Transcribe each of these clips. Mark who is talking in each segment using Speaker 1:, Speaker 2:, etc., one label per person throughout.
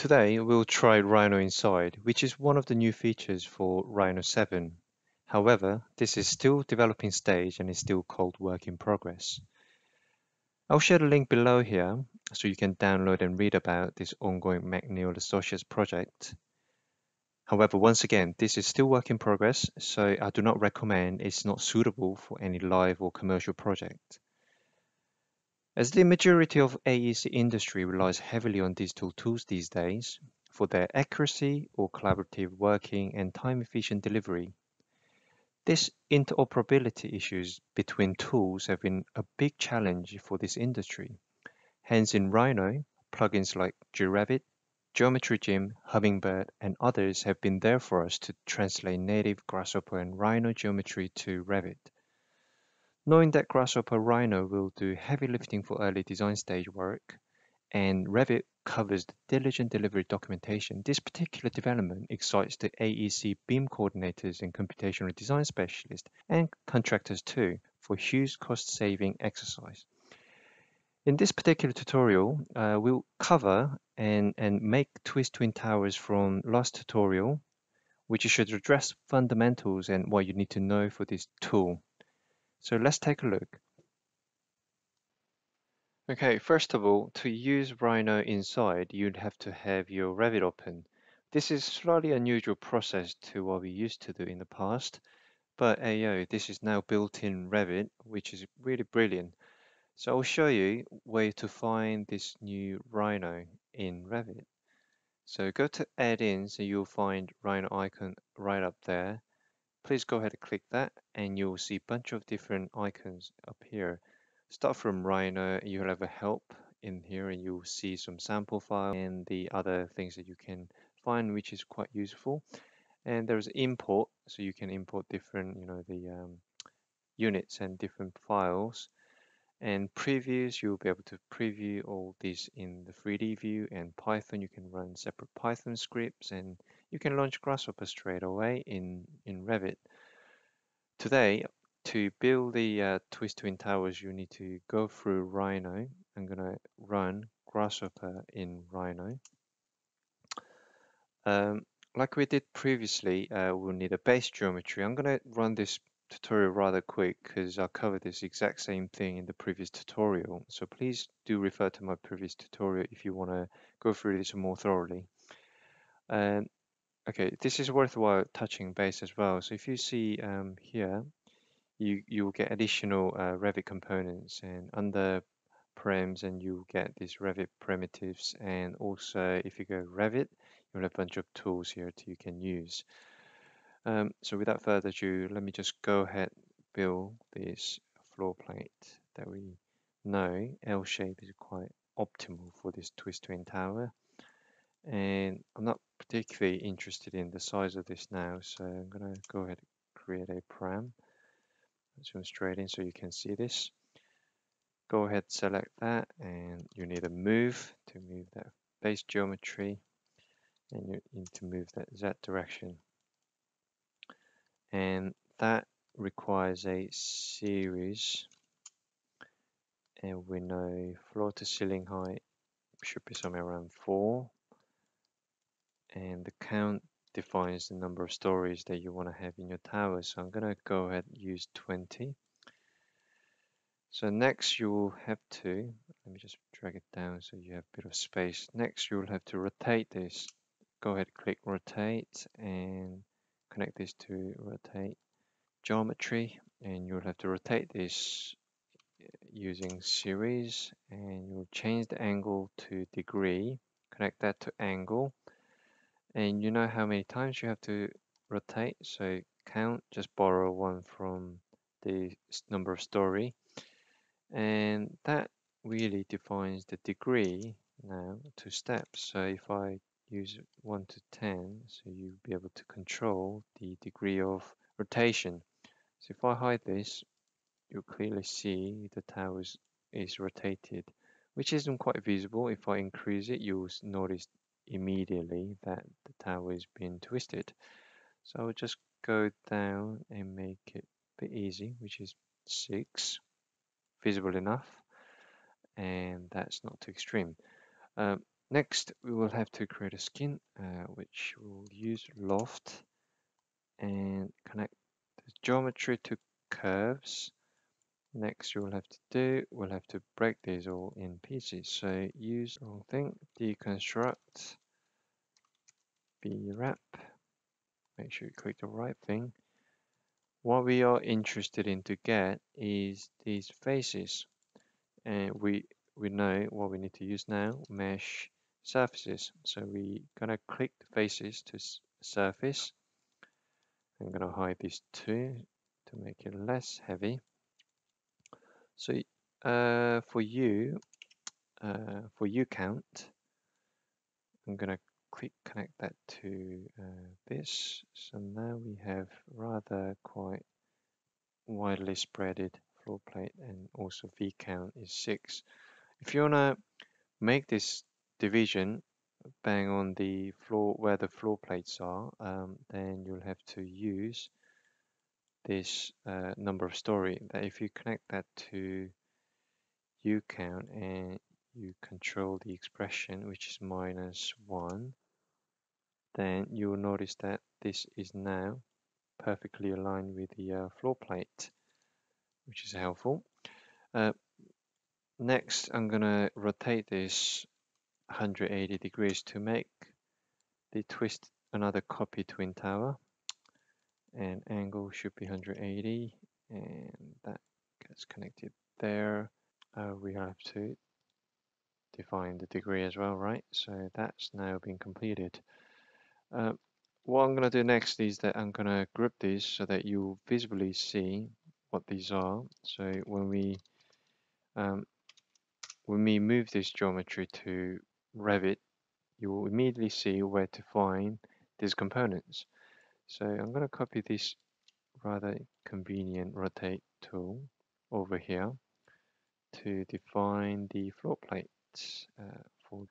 Speaker 1: Today we'll try Rhino Inside, which is one of the new features for Rhino 7. However, this is still developing stage and is still called work in progress. I'll share the link below here so you can download and read about this ongoing McNeel Associates project. However, once again, this is still work in progress, so I do not recommend it's not suitable for any live or commercial project. As the majority of AEC industry relies heavily on digital tools these days for their accuracy or collaborative working and time-efficient delivery, this interoperability issues between tools have been a big challenge for this industry. Hence in Rhino, plugins like GRevit, Geometry Gym, Hummingbird, and others have been there for us to translate native Grasshopper and Rhino geometry to Revit. Knowing that Grasshopper Rhino will do heavy lifting for early design stage work, and Revit covers the diligent delivery documentation, this particular development excites the AEC BIM coordinators and computational design specialists and contractors too for huge cost-saving exercise. In this particular tutorial, uh, we'll cover and, and make twist twin towers from last tutorial, which should address fundamentals and what you need to know for this tool. So let's take a look. Okay, first of all, to use Rhino inside, you'd have to have your Revit open. This is slightly unusual process to what we used to do in the past, but AO, this is now built in Revit, which is really brilliant. So I'll show you where to find this new Rhino in Revit. So go to add-ins and you'll find Rhino icon right up there please go ahead and click that and you'll see a bunch of different icons up here. Start from Rhino, you'll have a help in here and you'll see some sample file and the other things that you can find which is quite useful. And there's import, so you can import different, you know, the um, units and different files. And previews, you'll be able to preview all these in the 3D view and Python, you can run separate Python scripts and you can launch Grasshopper straight away in, in Revit. Today, to build the uh, Twist Twin Towers, you need to go through Rhino. I'm going to run Grasshopper in Rhino. Um, like we did previously, uh, we'll need a base geometry. I'm going to run this tutorial rather quick because I covered this exact same thing in the previous tutorial. So please do refer to my previous tutorial if you want to go through this more thoroughly. And Okay, this is worthwhile touching base as well. So if you see um, here, you you will get additional uh, Revit components and under params and you get these Revit primitives and also if you go Revit, you'll have a bunch of tools here that you can use. Um, so without further ado, let me just go ahead build this floor plate that we know L shape is quite optimal for this twist twin tower and I'm not particularly interested in the size of this now so I'm going to go ahead and create a param zoom straight in so you can see this. Go ahead select that and you need a move to move that base geometry and you need to move that Z direction. And that requires a series and we know floor to ceiling height should be somewhere around 4 and the count defines the number of stories that you want to have in your tower. So I'm going to go ahead and use 20. So next you will have to, let me just drag it down so you have a bit of space. Next you will have to rotate this. Go ahead, click rotate and connect this to rotate geometry and you'll have to rotate this uh, using series and you'll change the angle to degree connect that to angle and you know how many times you have to rotate so count just borrow one from the number of story. And that really defines the degree now to steps. So if I use 1 to 10 so you'll be able to control the degree of rotation. So if I hide this you'll clearly see the tower is rotated which isn't quite visible. If I increase it you'll notice immediately that the tower is being twisted. So I'll just go down and make it a bit easy, which is 6, visible enough, and that's not too extreme. Um, Next, we will have to create a skin, uh, which will use loft and connect the geometry to curves. Next, you will have to do, we'll have to break these all in pieces. So use wrong thing, deconstruct, Brep. Make sure you click the right thing. What we are interested in to get is these faces, and we we know what we need to use now. Mesh surfaces. So we're gonna click the faces to surface. I'm gonna hide these two to make it less heavy. So uh, for you, uh, for U count, I'm gonna click connect that to uh, this. So now we have rather quite widely spreaded floor plate and also V count is six. If you wanna make this division bang on the floor where the floor plates are, um, then you'll have to use this uh, number of story. That if you connect that to U count and you control the expression, which is minus one, then you will notice that this is now perfectly aligned with the uh, floor plate, which is helpful. Uh, next, I'm going to rotate this 180 degrees to make the twist another copy twin tower and angle should be 180 and that gets connected there. Uh, we have to define the degree as well right? So that's now been completed. Uh, what I'm going to do next is that I'm going to group these so that you visibly see what these are. So when we um, when we move this geometry to Revit you will immediately see where to find these components. So I'm going to copy this rather convenient rotate tool over here to define the floor plates uh, for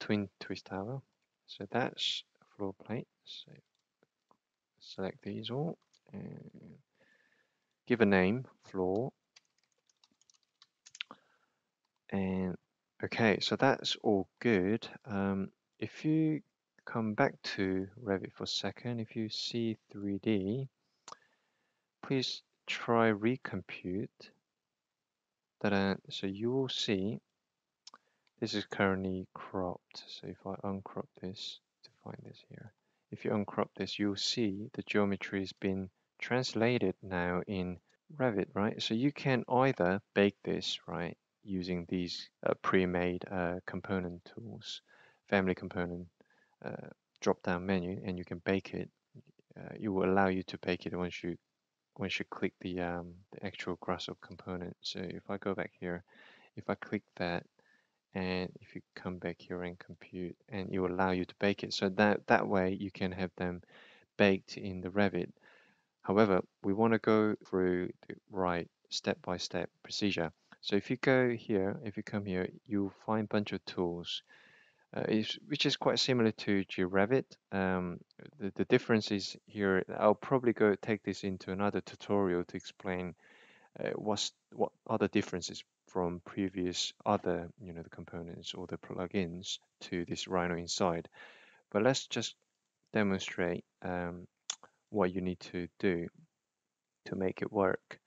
Speaker 1: twin twist tower. So that's floor plate. So select these all and give a name floor and Okay, so that's all good. Um, if you come back to Revit for a second, if you see 3D, please try recompute. That so you will see this is currently cropped. So if I uncrop this to find this here, if you uncrop this, you'll see the geometry has been translated now in Revit, right? So you can either bake this, right, using these uh, pre-made uh, component tools, family component uh, drop-down menu, and you can bake it. Uh, it will allow you to bake it once you once you click the um, the actual Grasshopper component. So if I go back here, if I click that, and if you come back here and compute, and it will allow you to bake it. So that that way you can have them baked in the Revit. However, we want to go through the right step-by-step -step procedure. So if you go here, if you come here, you'll find a bunch of tools, uh, which is quite similar to GRevit. Um, the, the difference is here, I'll probably go take this into another tutorial to explain uh, what's, what are the differences from previous other, you know, the components or the plugins to this Rhino inside. But let's just demonstrate um, what you need to do to make it work.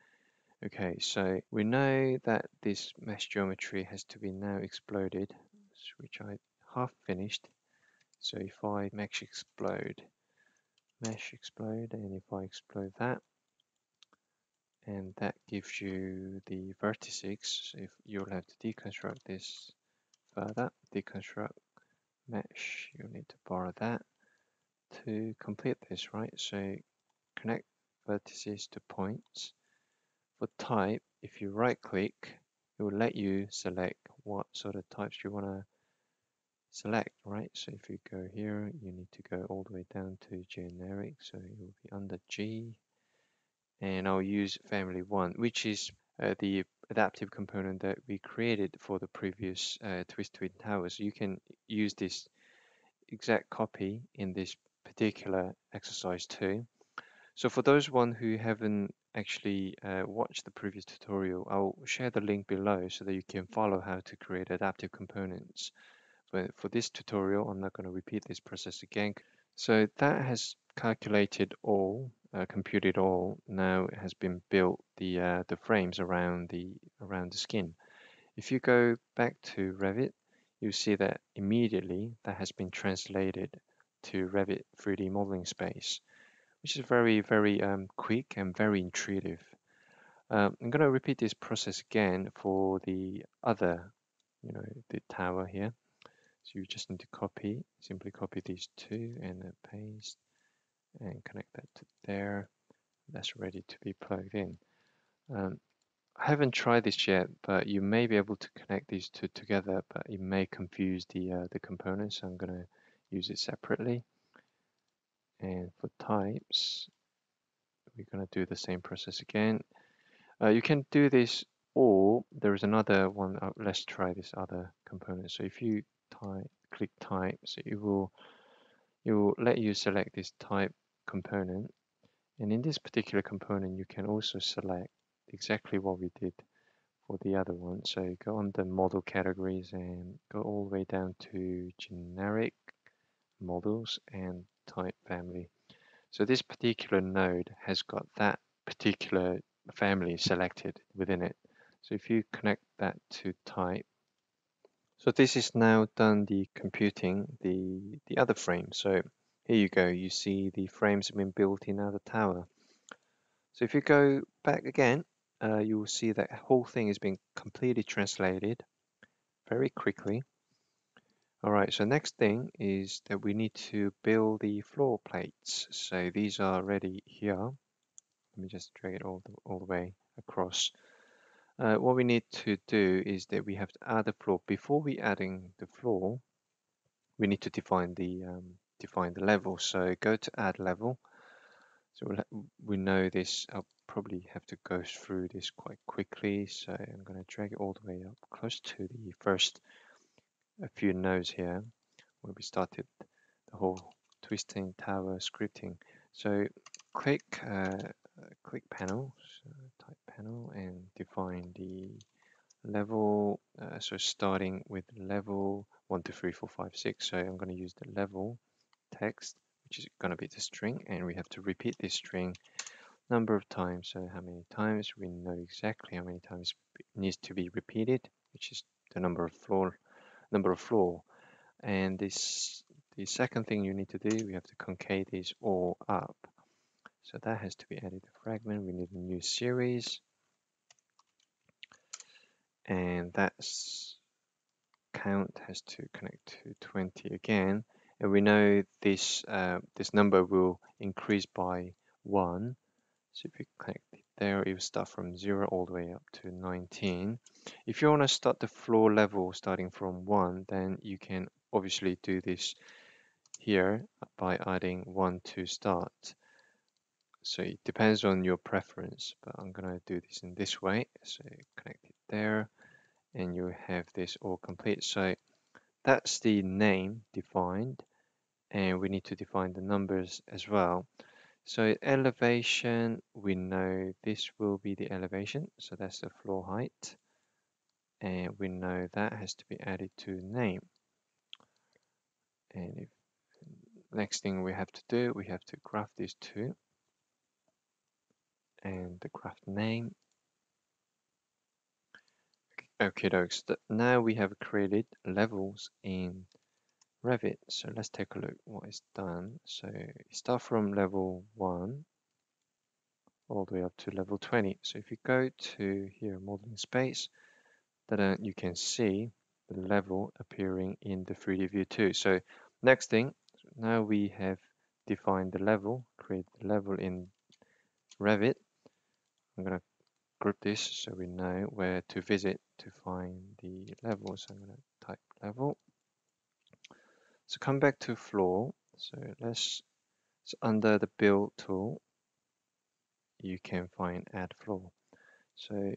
Speaker 1: Okay, so we know that this mesh geometry has to be now exploded, which I half finished. So if I mesh explode, mesh explode, and if I explode that, and that gives you the vertices, if you'll have to deconstruct this further, deconstruct mesh, you'll need to borrow that to complete this, right? So connect vertices to points for type, if you right click, it will let you select what sort of types you want to select, right? So if you go here, you need to go all the way down to generic. So it will be under G. And I'll use family one, which is uh, the adaptive component that we created for the previous uh, Twist Twin Towers. You can use this exact copy in this particular exercise too. So for those one who haven't actually uh, watch the previous tutorial, I'll share the link below so that you can follow how to create adaptive components for, for this tutorial, I'm not going to repeat this process again. So that has calculated all, uh, computed all. Now it has been built the uh, the frames around the around the skin. If you go back to Revit, you see that immediately that has been translated to Revit 3D modeling space, which is very very um, quick and very intuitive. Um, I'm going to repeat this process again for the other, you know, the tower here. So you just need to copy, simply copy these two and then paste and connect that to there. That's ready to be plugged in. Um, I haven't tried this yet, but you may be able to connect these two together, but it may confuse the uh, the components. So I'm going to use it separately. And for types, we're going to do the same process again. Uh, you can do this, or there is another one. Uh, let's try this other component. So if you type, click type, so it will it will let you select this type component. And in this particular component, you can also select exactly what we did for the other one. So go on the model categories and go all the way down to generic models and type family. So this particular node has got that particular family selected within it. So if you connect that to type, so this is now done the computing the, the other frame. So here you go, you see the frames have been built in now tower. So if you go back again, uh, you will see that whole thing has been completely translated very quickly. All right, so next thing is that we need to build the floor plates. So these are ready here. Let me just drag it all the, all the way across. Uh, what we need to do is that we have to add a floor. Before we adding the floor, we need to define the um, define the level. So go to add level. So we'll we know this. I'll probably have to go through this quite quickly. So I'm going to drag it all the way up close to the first a few nodes here where we started the whole twisting tower scripting. So click uh, click panel, so type panel and define the level. Uh, so starting with level one, two, three, four, five, six. So I'm going to use the level text, which is going to be the string, and we have to repeat this string number of times. So how many times? We know exactly how many times it needs to be repeated, which is the number of floor number of floor. And this the second thing you need to do, we have to concave this all up. So that has to be added to fragment. We need a new series. And that's count has to connect to 20 again. And we know this uh, this number will increase by one. So if we connect it there, it will start from zero all the way up to 19. If you want to start the floor level starting from one, then you can obviously do this here by adding one to start. So it depends on your preference, but I'm gonna do this in this way. So connect it there and you have this all complete. So that's the name defined and we need to define the numbers as well. So elevation, we know this will be the elevation. So that's the floor height. And we know that has to be added to name. And if next thing we have to do, we have to graft these two and the graft name. Okay, dokes. Now we have created levels in Revit. So let's take a look what is done. So start from level one all the way up to level 20. So if you go to here, modeling space, then uh, you can see the level appearing in the 3D view too. So next thing, now we have defined the level, create the level in Revit. I'm going to group this so we know where to visit to find the level. So I'm going to type level. So come back to floor. So let's, so under the build tool, you can find add floor. So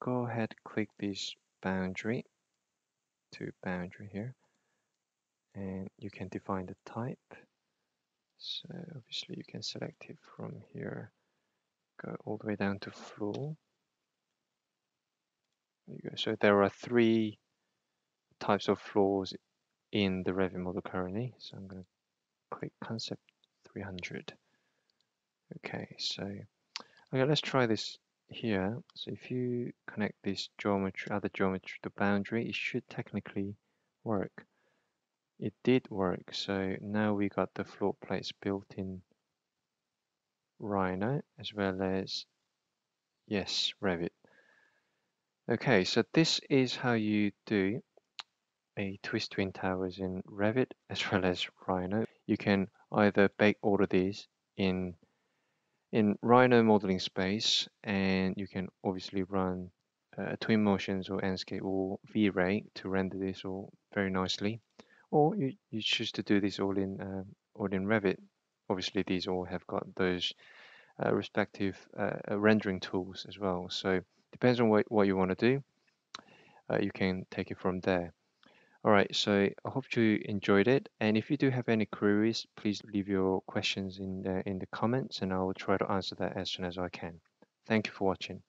Speaker 1: go ahead, click this boundary to boundary here and you can define the type so obviously you can select it from here go all the way down to floor there you go so there are three types of floors in the Revit model currently. So I'm going to click concept 300. Okay, so okay, let's try this here. So if you connect this geometry, other geometry to boundary, it should technically work. It did work. So now we got the floor plates built in Rhino as well as yes, Revit. Okay, so this is how you do a twist twin towers in Revit as well as Rhino. You can either bake all of these in in Rhino modeling space and you can obviously run uh, Twinmotions or Enscape or V-Ray to render this all very nicely or you, you choose to do this all in um, all in Revit. Obviously these all have got those uh, respective uh, uh rendering tools as well so depends on what, what you want to do uh, you can take it from there. All right, so I hope you enjoyed it. And if you do have any queries, please leave your questions in the, in the comments and I will try to answer that as soon as I can. Thank you for watching.